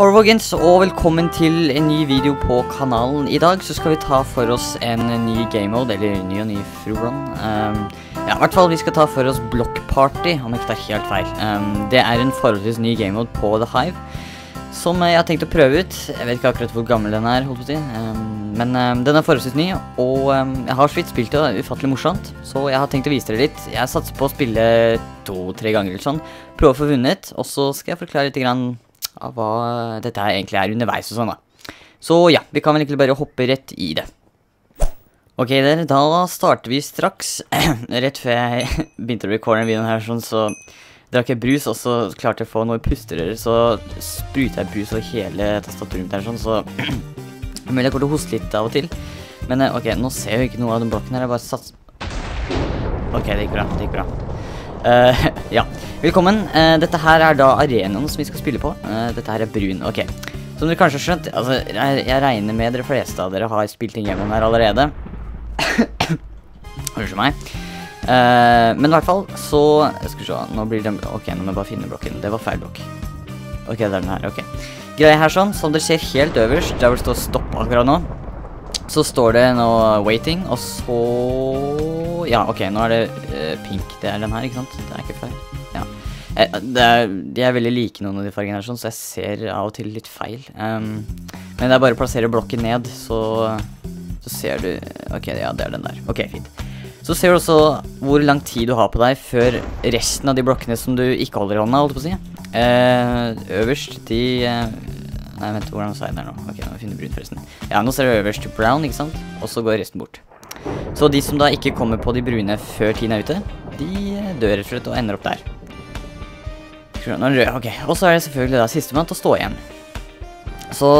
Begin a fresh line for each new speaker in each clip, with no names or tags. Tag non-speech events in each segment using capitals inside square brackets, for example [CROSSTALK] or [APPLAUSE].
Hallo folkens, og velkommen til en ny video på kanalen. I dag så skal vi ta for oss en ny game mode, eller ny og ny Froron. Um, ja, i hvert fall vi skal ta for oss Block Party, om ikke det er helt feil. Um, det er en forholdsvis ny game mode på The Hive, som jeg har tenkt å prøve ut. Jeg vet ikke akkurat hvor gammel den er, holdt på å si. Um, men den er forholdsvis ny, og jeg har så vidt spilt det, det er ufattelig morsomt. Så jeg har tenkt å vise dere litt. Jeg satser på å spille to-tre ganger eller sånn. Prøve å få vunnet, og så skal jeg forklare litt grann av hva dette her egentlig er underveis og sånn, da. Så ja, vi kan vel egentlig bare hoppe rett i det. Ok, dere, da starter vi straks. [CLEARS THROAT] rett før jeg [LAUGHS] begynte å recorde denne videoen her, sånn, så drakk jeg brus, og så klarte jeg å få noe pusterører, så sprutet jeg brus over hele tastaturet mitt her, sånn, så [CLEARS THROAT] mulig jeg kommer til å hoste litt av og til. Men eh, ok, nå ser jeg jo ikke noe av den blokken her, jeg bare sats... Ok, det gikk bra, det gikk bra. Uh, [LAUGHS] ja, velkommen. Uh, dette her er da arenaen som vi skal spille på. Uh, dette her er brun. Ok, som dere kanskje har skjønt, altså, jeg, jeg regner med dere fleste av dere har spilt inn gjennom her allerede. [COUGHS] Unnskyld meg. men i hvert fall, så Skal vi se, nå blir det Ok, nå må jeg bare finne blokken. Det var feil blokk. Ok, det er den her, ok. Greia her sånn, som dere ser helt øverst, der hvor det står stopp akkurat nå, så står det nå waiting, og så Ja, ok, nå er det uh, pink. Det er den her, ikke sant? Det er ikke feil. Eh, er, de er veldig like noen av de fargene her, sånn, så jeg ser av og til litt feil. Um, men det er bare å plassere blokken ned, så, så ser du Ok, ja, det er den der. Ok, fint. Så ser du også hvor lang tid du har på deg før resten av de blokkene som du ikke holder i hånda, holdt på å si. Uh, øverst, de uh, Nei, vent, hvordan sa jeg det nå? Ok, nå må jeg finne brun forresten. Ja, nå ser du øverst brown, ikke sant? Og så går resten bort. Så de som da ikke kommer på de brune før tiden er ute, de dør rett og slett og ender opp der. Ok, og så er det selvfølgelig da sistemann til å stå igjen. Så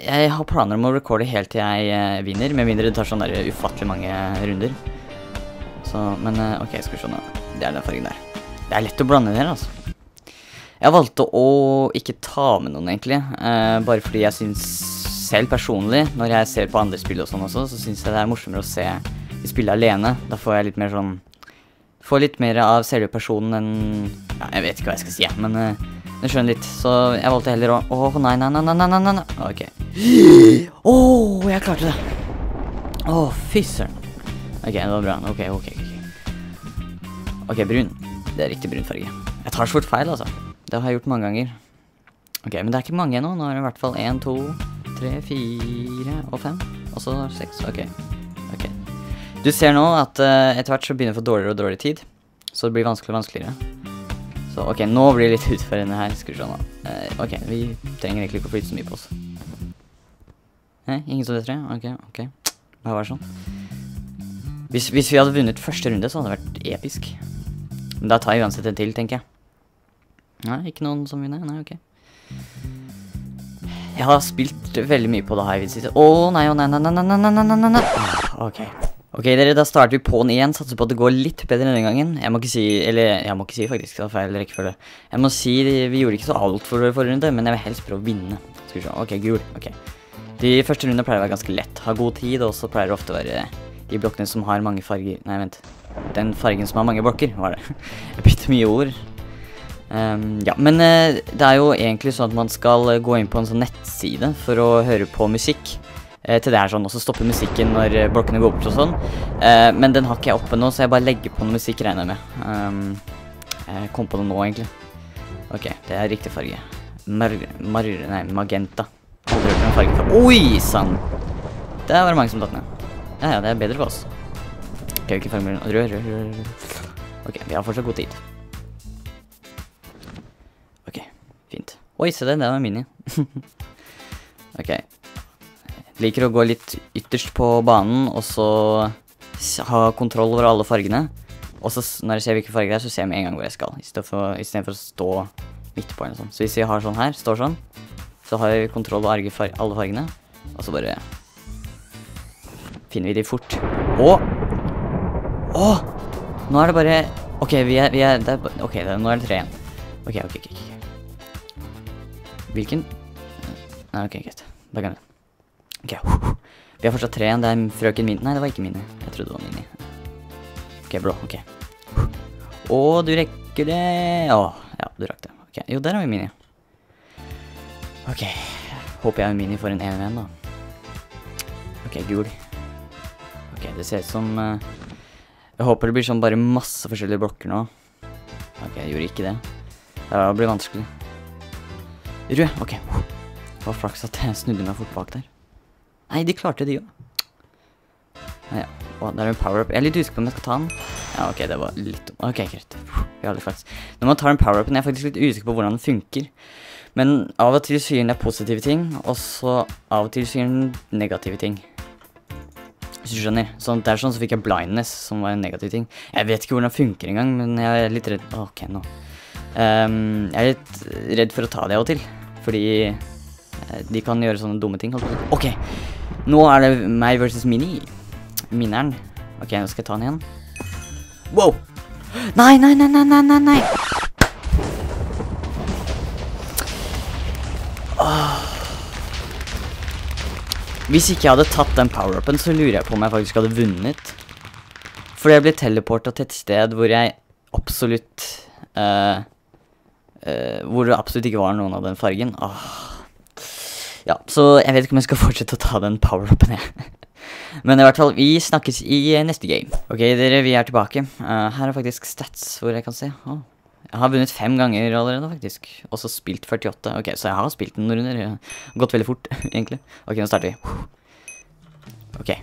jeg har planer om å recorde helt til jeg vinner, med mindre det tar sånn der ufattelig mange runder. Så, men ok, skal vi se nå. Det er den fargen der. Det er lett å blande det her, altså. Jeg valgte å ikke ta med noen, egentlig. Eh, bare fordi jeg syns selv personlig, når jeg ser på andre spill og sånn også, så syns jeg det er morsommere å se de spille alene. Da får jeg litt mer sånn Får litt mer av selve personen enn Ja, jeg vet ikke hva jeg skal si, men uh, jeg skjønner litt. Så jeg valgte heller å Å, oh, nei, nei, nei, nei, nei, nei, nei. OK. [GASPS] Å, oh, jeg klarte det. Å, oh, fy søren. OK, det var bra. OK, OK. OK, Ok, brun. Det er riktig brun farge. Jeg tar så fort feil, altså. Det har jeg gjort mange ganger. Ok, men det er ikke mange ennå. Nå er det i hvert fall 1, 2, 3, 4 og 5. Og så 6. Ok. ok. Du ser nå at uh, etter hvert så begynner jeg å få dårligere og dårligere tid. Så det blir vanskeligere og vanskeligere. Så ok, nå blir det litt utførende her. Skal vi se nå. Eh, ok, vi trenger egentlig ikke å flytte så mye på oss. Hæ? Ingen som vet det? Ok, ok. Bare vær sånn. Hvis, vi hadde vunnet første runde, så hadde det vært episk. Men da tar jeg uansett en til, tenker jeg. Nei, ikke noen som vinner? Nei, ok. Jeg har spilt veldig mye på det her i det siste. Åh, nei, nei, nei, nei, nei, nei, nei, nei, nei, nei. nei, nei, nei, nei, nei, nei Ok, dere, da starter vi på'n igjen. Satser på at det går litt bedre denne gangen. Jeg må ikke si, eller jeg må ikke si faktisk, det var feil rekkefølge. Jeg må si, vi gjorde ikke så alt for forrige runde, men jeg vil helst prøve å vinne. Skal vi se, ok, gul, ok. De første rundene pleier å være ganske lett. Ha god tid, og så pleier det ofte å være de blokkene som har mange farger. Nei, vent. Den fargen som har mange blokker, var det. [LAUGHS] Jeg bytter mye ord. Um, ja, men uh, det er jo egentlig sånn at man skal gå inn på en sånn nettside for å høre på musikk. Uh, til det er sånn, og så stopper musikken når blokkene går bort og sånn. men den har ikke jeg oppe nå, så jeg bare legger på noe musikk, regner jeg med. Um, jeg kom på det nå, egentlig. Ok, det er riktig farge. Mar... Mar... Nei, magenta. Fargen før. Oi, sann! Der var det mange som datt ned. Ja, ja, det er bedre for oss. Ok, hvilken farge blir Rød, rød, rød. Ok, vi har fortsatt god tid. Ok, fint. Oi, se det, det var mini. [LAUGHS] ok. Liker å gå litt ytterst på banen, og så ha kontroll over alle fargene. Og så når jeg ser hvilke farger det er, så ser jeg med en gang hvor jeg skal, i stedet for, i stedet for å stå midt på en sånn. Så hvis vi har sånn her, står sånn, så har vi kontroll over alle fargene. Og så bare finner vi de fort. Å! Å! Nå er det bare OK, vi er, vi er, er OK, nå er det tre igjen. OK, OK, OK. Hvilken? Nei, ok, greit. Da kan vi. Ok, Vi har fortsatt tre igjen. Det er frøken min. Nei, det var ikke mine. Jeg trodde det var mini. Ok, blå. Ok. Å, du rekker det. Å, ja, du rakk det. Ok, jo, der har vi mini. Ok. Håper jeg og Mini får en 1-1, da. Ok, gul. Ok, det ser ut som eh, Jeg håper det blir sånn bare masse forskjellige blokker nå. Ok, jeg gjorde ikke det. Det blir vanskelig. Rød. Ok. Var flaks at jeg snudde meg fort bak der. Nei, de klarte det, jo. Ja. Å, der er en power-up. Jeg er litt usikker på om jeg skal ta den. Ja, ok, det var litt Ok, greit. Vi har litt flaks. Når man tar den power-upen, er jeg faktisk litt usikker på hvordan den funker. Men av og til sier den positive ting, og så av og til sier den negative ting. Hvis du skjønner. Sånn, det er sånn så fikk jeg blindness, som var en negativ ting. Jeg vet ikke hvordan den funker engang, men jeg er litt redd Ok, nå. Um, jeg er litt redd for å ta det av og til, fordi de kan gjøre sånne dumme ting. Ok, nå er det meg versus Mini. Minneren. Ok, nå skal jeg ta den igjen. Wow! Nei, nei, nei, nei, nei, nei, nei! Hvis ikke jeg hadde tatt den power-upen, så lurer jeg på om jeg faktisk hadde vunnet. Fordi jeg ble teleporta til et sted hvor jeg absolutt uh, uh, Hvor det absolutt ikke var noen av den fargen. Åh. Ja, så jeg vet ikke om jeg skal [LAUGHS] fortsette å ta den power-upen, jeg. [LAUGHS] Men i hvert fall, vi snakkes i neste game. Ok, dere, vi er tilbake. Uh, her er faktisk stats hvor jeg kan se. Oh. Jeg har vunnet fem ganger allerede, faktisk. Og så spilt 48. Ok, så jeg har spilt noen runder. Gått veldig fort, [LAUGHS] egentlig. Ok, nå starter vi. Ok.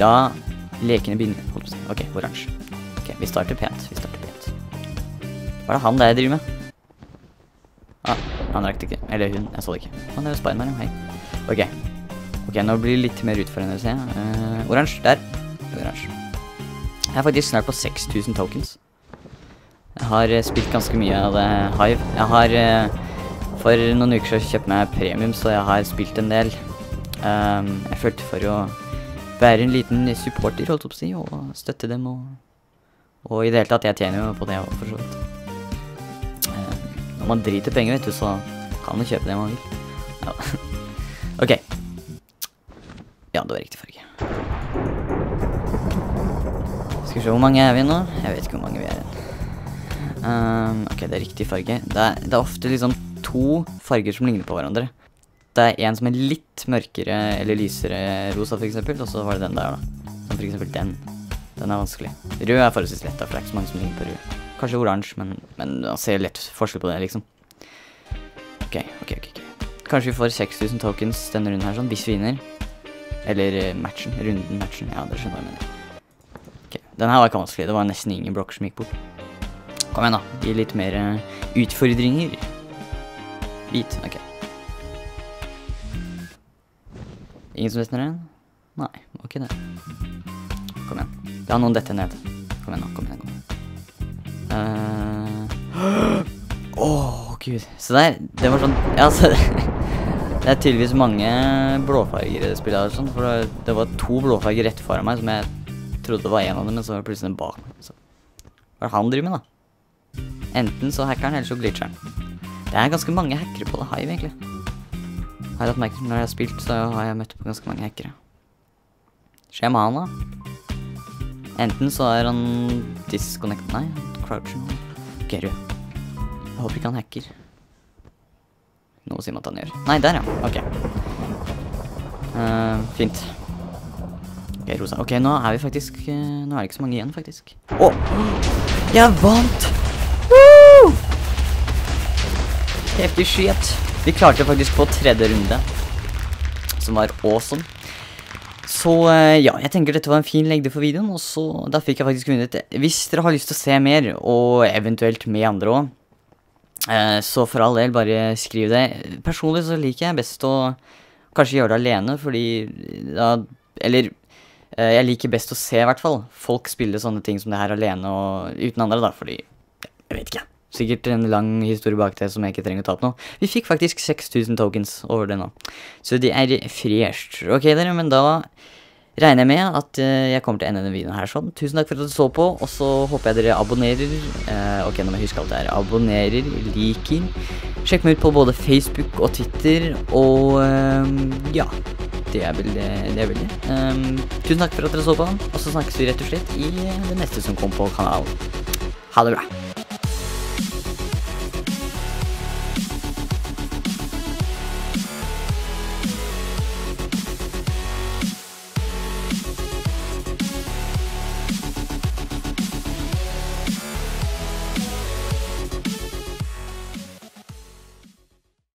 La lekene begynne. Ok, oransje. Ok, vi starter pent. Vi starter pent. Hva er det han der driver med? Han rekte ikke. Eller hun. Jeg så det ikke. Han er jo Spiderman, hei. Ok. Ok, nå blir det litt mer utfordrende å se. Uh, oransje. Der. Oransje. Jeg er faktisk snart på 6000 tokens. Jeg har uh, spilt ganske mye av det Hive. Jeg har uh, For noen uker siden kjøpt meg premium, så jeg har spilt en del. Um, jeg følte for å være en liten supporter, holdt opp å si, og støtte dem. Og, og i det hele tatt, jeg tjener jo på det for så vidt. Man driter penger, vet du, så kan man kjøpe det man vil. Ja. [LAUGHS] ok. Ja, det var riktig farge. Skal vi se, hvor mange er vi nå? Jeg vet ikke hvor mange vi er igjen. Um, ok, det er riktig farge. Det er, det er, ofte liksom to farger som ligner på hverandre. Det er en som er litt mørkere eller lysere rosa, for eksempel, og så var det den der, da. Som for eksempel den. Den er vanskelig. Rød er forholdsvis lett, da, for det er ikke så mange som ligner på rød. Kanskje oransje, men, men man ser lett forskjell på det, liksom. Ok, ok, ok. ok. Kanskje vi får 6000 tokens denne runden her, sånn, hvis vi vinner. Eller uh, matchen. Runden matchen. Ja, det skjønner jeg mener. Ok, den her var ikke vanskelig. Det var nesten ingen blokker som gikk bort. Kom igjen, da. Gi litt mer uh, utfordringer. Hvit. Ok. Ingen som løsner den? Nei, ikke det. Kom igjen. La noen dette ned. Kom igjen, nå. Kom igjen. Kom. [GASPS] Uh, oh, gud. Se der. Det var sånn Ja, se [LAUGHS] Det er tydeligvis mange blåfarger i det spillet. Sånn, for det, var to blåfarger rett foran meg som jeg trodde var en av dem, men så var det plutselig en bak. Så. Hva er det han driver med, da? Enten så hacker han, eller så glitcher han. Det er ganske mange hackere på det Hive, egentlig. Har Jeg hatt merke Når jeg har spilt, så har jeg møtt på ganske mange hackere. Skjer med han, da? Enten så er han disconnect... Nei, crouching. Ok. Jeg håper ikke han hacker. Noe sier meg at han gjør. Nei, der, ja. Ok. Uh, fint. Ok, rosa. Ok, nå er vi faktisk uh, Nå er det ikke så mange igjen, faktisk. Åh! Oh! Jeg vant! Woo! Heftig shit. Vi klarte faktisk på tredje runde, som var awesome. Så uh, ja, jeg tenker dette var en fin lengde for videoen, og så da fikk jeg faktisk vunnet. Hvis dere har lyst til å se mer, og eventuelt med andre også, Eh, så for all del, bare skriv det. Personlig så liker jeg best å kanskje gjøre det alene, fordi da Eller eh, jeg liker best å se, i hvert fall, folk spille sånne ting som det her alene og uten andre, da, fordi Jeg vet ikke. Sikkert en lang historie bak det som jeg ikke trenger å ta opp nå. Vi fikk faktisk 6000 tokens over det nå. Så det er fresht. Ok, dere, men da regner jeg med at uh, jeg kommer til å ende denne videoen her sånn. Tusen takk for at du så på, og så håper jeg dere abonnerer. Eh, ok, nå må jeg huske alt det her. Abonnerer, liker. Sjekk meg ut på både Facebook og Twitter, og eh, ja. Det er vel det. er vel det. Um, tusen takk for at dere så på, og så snakkes vi rett og slett i det neste som kommer på kanalen. Ha det bra.